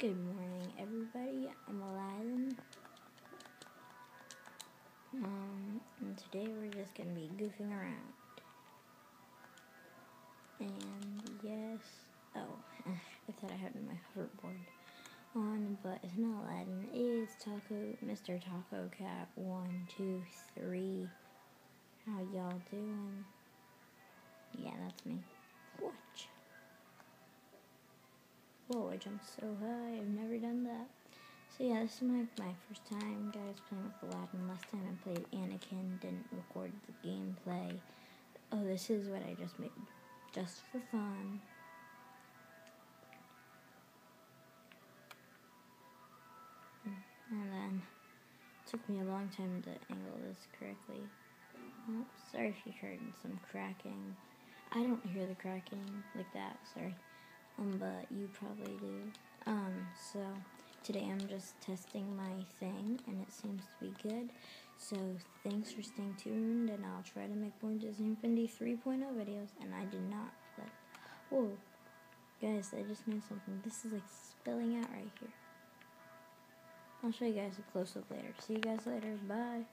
Good morning, everybody. I'm Aladdin. Um, and today we're just gonna be goofing around. And yes, oh, I thought I had my hoverboard on, but it's not Aladdin. It's Taco, Mr. Taco Cat. One, two, three. How y'all doing? Yeah, that's me. Watch. Whoa, I jumped so high. I've never done that. So yeah, this is my, my first time, guys, playing with Aladdin. Last time I played Anakin, didn't record the gameplay. Oh, this is what I just made, just for fun. Hmm, and then, took me a long time to angle this correctly. Oh, sorry if you heard some cracking. I don't hear the cracking like that, sorry um, but you probably do. Um, so today I'm just testing my thing, and it seems to be good. So thanks for staying tuned, and I'll try to make more Disney Infinity 3.0 videos, and I did not. Whoa, guys, I just made something. This is like spilling out right here. I'll show you guys a close up later. See you guys later. Bye.